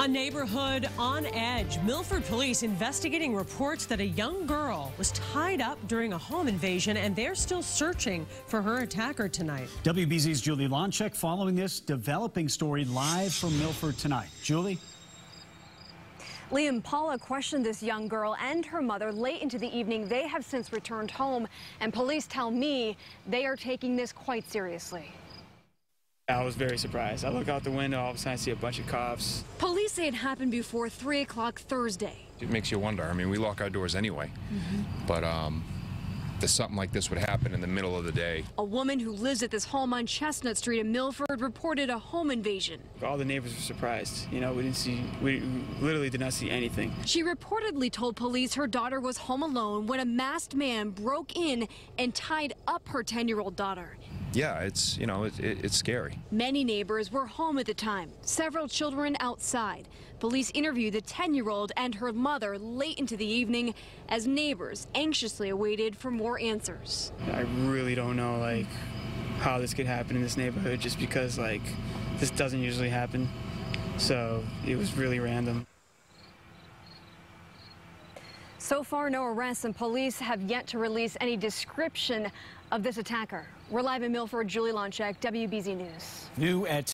A neighborhood on edge. Milford police investigating reports that a young girl was tied up during a home invasion, and they're still searching for her attacker tonight. WBZ's Julie Loncich following this developing story live from Milford tonight. Julie? Liam Paula questioned this young girl and her mother late into the evening. They have since returned home, and police tell me they are taking this quite seriously. I was very surprised. I look out the window, all of a sudden I see a bunch of cops. Police say it happened before 3 o'clock Thursday. It makes you wonder. I mean, we lock our doors anyway. But um, that something like this would happen in the middle of the day. A woman who lives at this home on Chestnut Street in Milford reported a home invasion. All the neighbors were surprised. You know, we didn't see, we literally did not see anything. She reportedly told police her daughter was home alone when a masked man broke in and tied up her 10-year-old daughter. Yeah, it's, you know, it, it, it's scary. Many neighbors were home at the time, several children outside. Police interviewed the 10-year-old and her mother late into the evening as neighbors anxiously awaited for more answers. I really don't know, like, how this could happen in this neighborhood just because, like, this doesn't usually happen. So it was really random. So far, no arrests, and police have yet to release any description of this attacker. We're live in Milford. Julie Loncich, WBZ News. New at